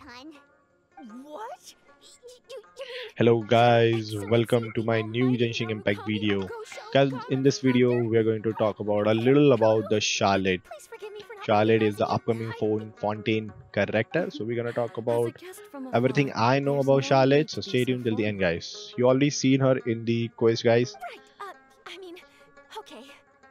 Archon. What? You, you Hello guys, welcome to my new Genshin Impact video. Guys, in this video we are going to talk about a little about the Charlotte. Please forgive me for not Charlotte is the upcoming phone Fontaine character. So we're gonna talk about everything I know about Charlotte. So stay tuned till the end guys. You already seen her in the quest guys.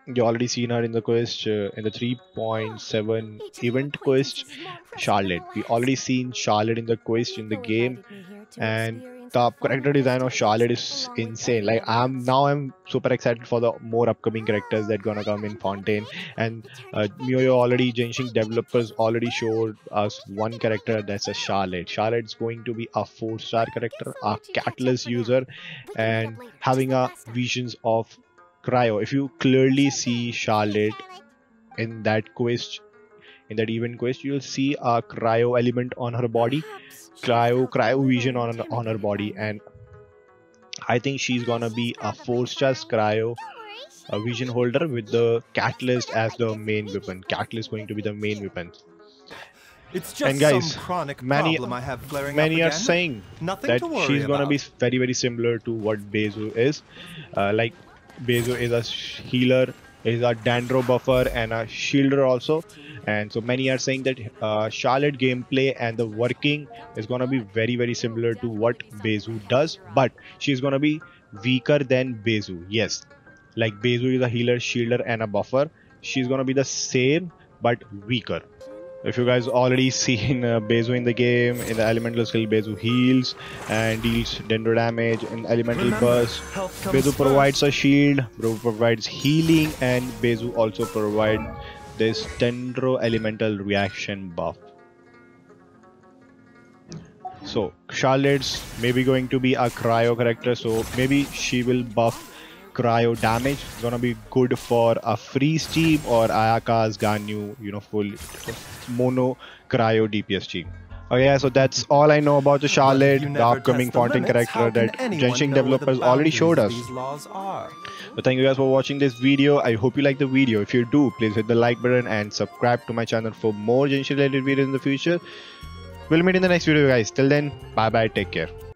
You already seen her in the quest uh, in the 3.7 Each of your event quest. acquaintances is more impressive Charlotte. We already seen Charlotte in the quest in the game. invited me here to and the character design of Charlotte is insane. Like I'm now I'm super excited for the more upcoming characters that gonna come in Fontaine. And uh, miHoYo already Genshin developers already showed us one character that's a Charlotte. Charlotte's going to be a four star character, a catalyst user, and having a visions of cryo. If you clearly see Charlotte in that quest, in that event quest, you'll see a cryo element on her body cryo cryo vision on on her body. And i think she's gonna be a four star cryo a vision holder with the catalyst as the main weapon. Catalyst going to be the main weapon. It's just And guys, some chronic many- problem I have flaring many are saying Nothing that to worry she's gonna be very very similar to what Baizhu is. Uh, like Baizhu is a healer is a dendro buffer and a shielder also. And so many are saying that uh, charlotte gameplay and the working is gonna be very very similar to what Baizhu does but she's gonna be weaker than Baizhu yes like Baizhu is a healer shielder and a buffer. She's gonna be the same but weaker if you guys already seen uh, Baizhu in the game, in the elemental skill, Baizhu heals and deals dendro damage. In elemental Remember, burst, Baizhu provides a shield, Baizhu provides healing, and Baizhu also provides this dendro elemental reaction buff. So Charlotte's maybe going to be a cryo character, so maybe she will buff cryo damage. It's gonna be good for a freeze team or Ayaka's Ganyu, you know, full mono cryo DPS team. Okay, yeah, so that's all I know about the Charlotte, the upcoming test the Fontaine limits, how character that Genshin know where the developers already showed us. These laws are. So thank you guys for watching this video. I hope you like the video. If you do, please hit the like button and subscribe to my channel for more Genshin related videos in the future. We'll meet in the next video guys. Till then, bye bye, take care.